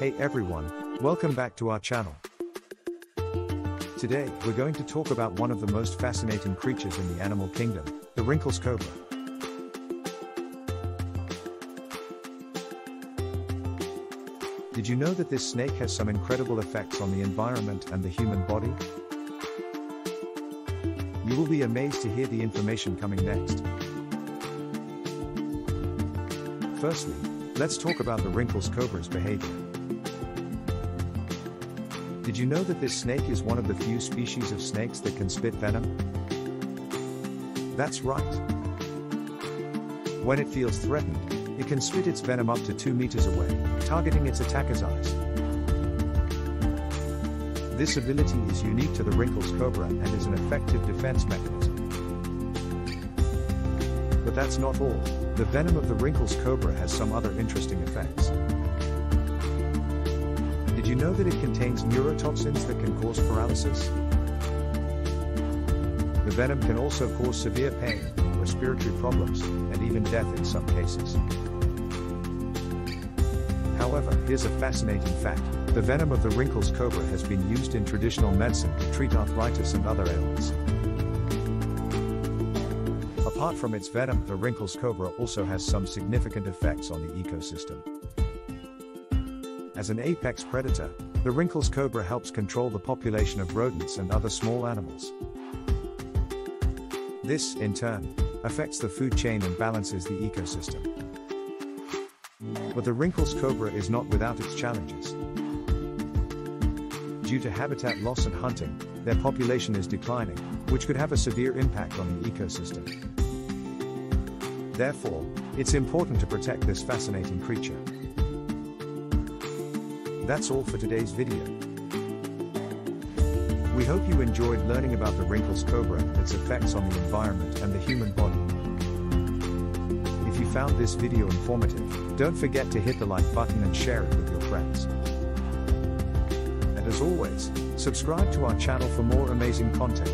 Hey everyone, welcome back to our channel. Today, we're going to talk about one of the most fascinating creatures in the animal kingdom, the Rinkhals cobra. Did you know that this snake has some incredible effects on the environment and the human body? You will be amazed to hear the information coming next. Firstly, let's talk about the Rinkhals cobra's behavior. Did you know that this snake is one of the few species of snakes that can spit venom? That's right. When it feels threatened, it can spit its venom up to 2 meters away, targeting its attacker's eyes. This ability is unique to the Rinkhals cobra and is an effective defense mechanism. But that's not all, the venom of the Rinkhals cobra has some other interesting effects. Know that it contains neurotoxins that can cause paralysis? The venom can also cause severe pain, respiratory problems, and even death in some cases. However, here's a fascinating fact. The venom of the Rinkhals cobra has been used in traditional medicine to treat arthritis and other ailments. Apart from its venom, the Rinkhals cobra also has some significant effects on the ecosystem. As an apex predator, the Rinkhals cobra helps control the population of rodents and other small animals. This, in turn, affects the food chain and balances the ecosystem. But the Rinkhals cobra is not without its challenges. Due to habitat loss and hunting, their population is declining, which could have a severe impact on the ecosystem. Therefore, it's important to protect this fascinating creature. That's all for today's video. We hope you enjoyed learning about the Rinkhals cobra its effects on the environment and the human body. If you found this video informative, don't forget to hit the like button and share it with your friends. And as always, subscribe to our channel for more amazing content.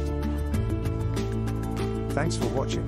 Thanks for watching.